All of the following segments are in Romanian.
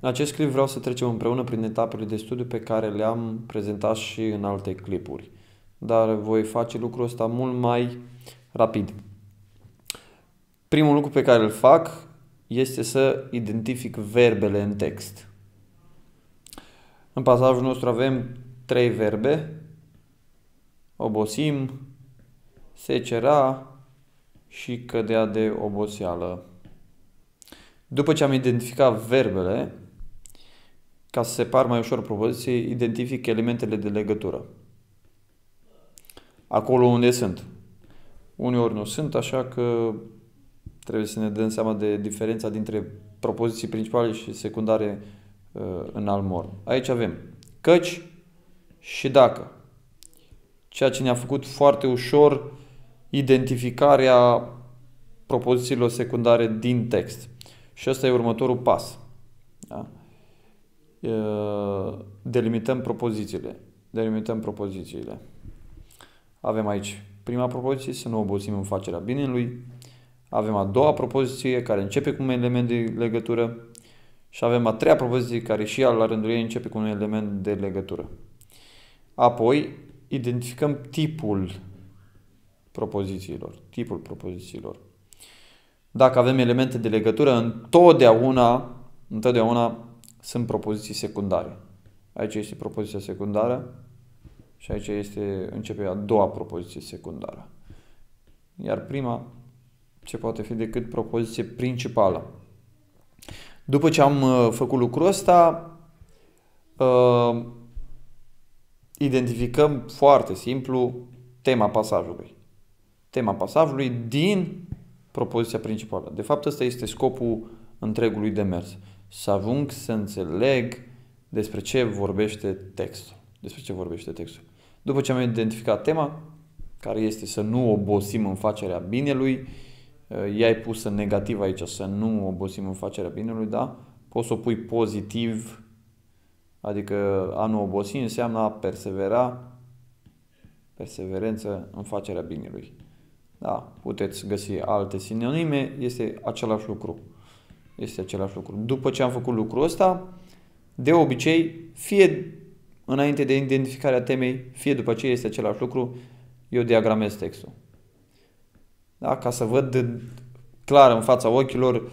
În acest clip vreau să trecem împreună prin etapele de studiu pe care le-am prezentat și în alte clipuri. Dar voi face lucrul ăsta mult mai rapid. Primul lucru pe care îl fac este să identific verbele în text. În pasajul nostru avem trei verbe. Obosim, secera și cădea de oboseală. După ce am identificat verbele, ca să separ mai ușor propoziții, identific elementele de legătură. Acolo unde sunt. Uneori nu sunt, așa că trebuie să ne dăm seama de diferența dintre propoziții principale și secundare uh, în almor. Aici avem căci și dacă. Ceea ce ne-a făcut foarte ușor identificarea propozițiilor secundare din text. Și ăsta e următorul pas. Da? Delimităm propozițiile. Delimităm propozițiile. Avem aici prima propoziție, să nu obosim în facerea binelui. Avem a doua propoziție, care începe cu un element de legătură. Și avem a treia propoziție, care și ea, la rândul ei, începe cu un element de legătură. Apoi, identificăm tipul propozițiilor. Tipul propozițiilor. Dacă avem elemente de legătură, întotdeauna, întotdeauna sunt propoziții secundare. Aici este propoziția secundară și aici este, începe a doua propoziție secundară. Iar prima ce poate fi decât propoziție principală. După ce am uh, făcut lucrul ăsta, uh, identificăm foarte simplu tema pasajului. Tema pasajului din propoziția principală. De fapt, ăsta este scopul întregului demers. Să ajung să înțeleg despre ce vorbește textul. Despre ce vorbește textul. După ce am identificat tema, care este să nu obosim în facerea binelui, i-ai pus în negativ aici, să nu obosim în facerea binelui, da? Poți să o pui pozitiv, adică a nu obosi înseamnă a persevera, perseverență în facerea binelui. Da, puteți găsi alte sinonime, este același lucru. Este același lucru. După ce am făcut lucrul ăsta, de obicei, fie înainte de identificarea temei, fie după ce este același lucru, eu diagramez textul. Da? Ca să văd clar în fața ochilor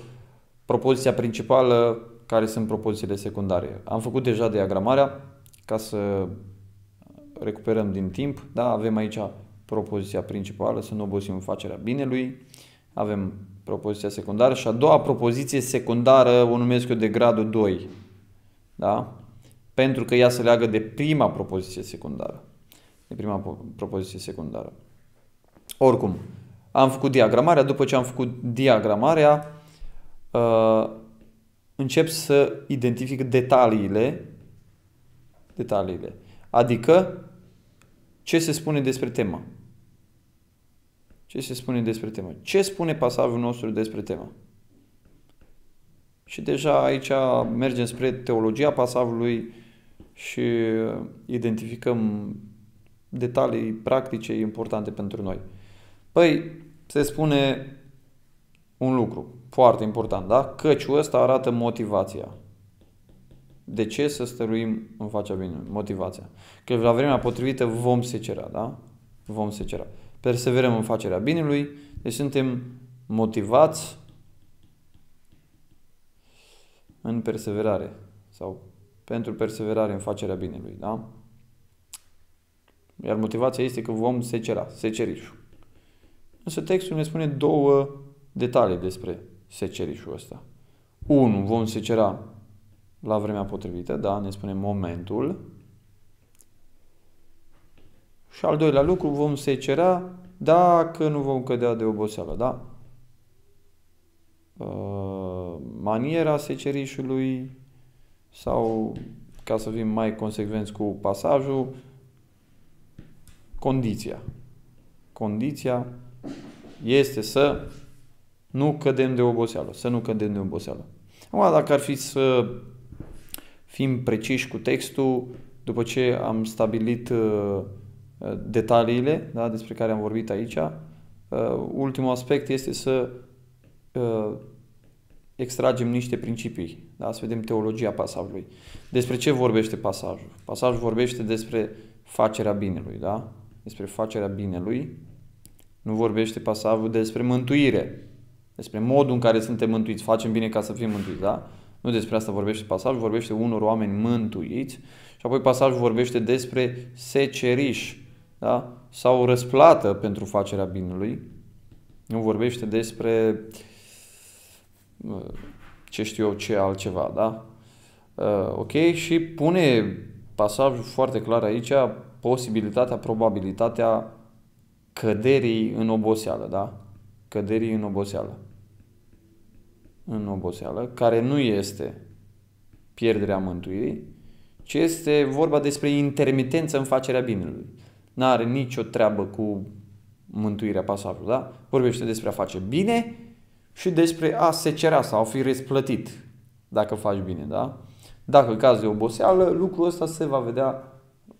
propoziția principală care sunt propozițiile secundare. Am făcut deja diagramarea ca să recuperăm din timp. Da? Avem aici propoziția principală, să nu obosim în facerea binelui. Avem propoziția secundară și a doua propoziție secundară o numesc eu de gradul 2. Da? Pentru că ea se leagă de prima propoziție secundară. De prima propoziție secundară. Oricum, am făcut diagramarea. După ce am făcut diagramarea, uh, încep să identific detaliile, detaliile. Adică ce se spune despre temă. Ce se spune despre temă? Ce spune pasajul nostru despre temă? Și deja aici mergem spre teologia pasajului și identificăm detalii practice importante pentru noi. Păi, se spune un lucru foarte important, da? Căciul ăsta arată motivația. De ce să stăruim în facea bine? Motivația. Că la vremea potrivită vom secera, da? Vom secera. Perseverăm în facerea binelui, deci suntem motivați în perseverare sau pentru perseverare în facerea binelui, da? Iar motivația este că vom secera, secerișul. Însă textul ne spune două detalii despre secerișul ăsta. Unu, vom secera la vremea potrivită, da, ne spune momentul. Și al doilea lucru, vom secera dacă nu vom cădea de oboseală, da? Uh, maniera secerișului sau, ca să fim mai consecvenți cu pasajul, condiția. Condiția este să nu cădem de oboseală, să nu cădem de oboseală. Acum, dacă ar fi să fim preciși cu textul, după ce am stabilit uh, detaliile da, despre care am vorbit aici, uh, ultimul aspect este să uh, extragem niște principii, da? să vedem teologia pasajului. Despre ce vorbește pasajul? Pasajul vorbește despre facerea binelui, da? Despre facerea binelui. Nu vorbește pasajul despre mântuire, despre modul în care suntem mântuiți. Facem bine ca să fim mântuiți, da? Nu despre asta vorbește pasajul, vorbește unor oameni mântuiți și apoi pasajul vorbește despre seceriș, da? sau răsplată pentru facerea binelui. Nu vorbește despre ce știu eu, ce altceva, da? Uh, ok? Și pune pasajul foarte clar aici posibilitatea, probabilitatea căderii în oboseală, da? Căderii în oboseală. În oboseală, care nu este pierderea mântuirii, ci este vorba despre intermitență în facerea binelui. N-are nicio treabă cu mântuirea pasajului, da? Vorbește despre a face bine și despre a se cerea sau a fi răsplătit dacă faci bine, da? Dacă caz de oboseală, lucrul ăsta se va vedea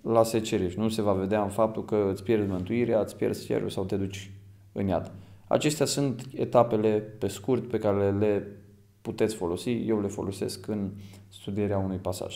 la seceriș, nu se va vedea în faptul că îți pierzi mântuirea, îți pierzi cerul sau te duci în iad. Acestea sunt etapele pe scurt pe care le puteți folosi, eu le folosesc în studierea unui pasaj.